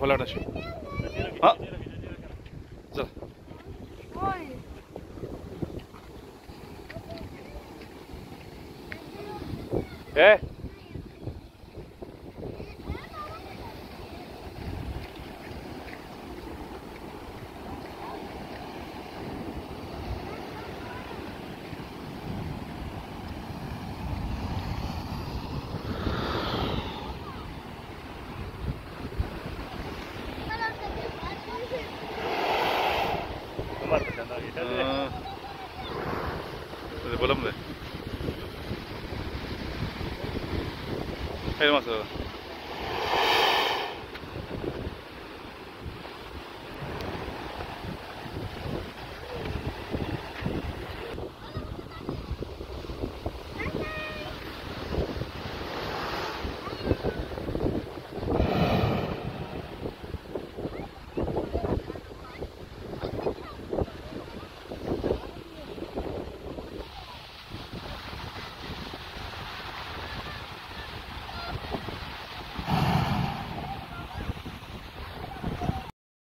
पलाटा शो हा चल ए Vamos lá. Aí, moçada.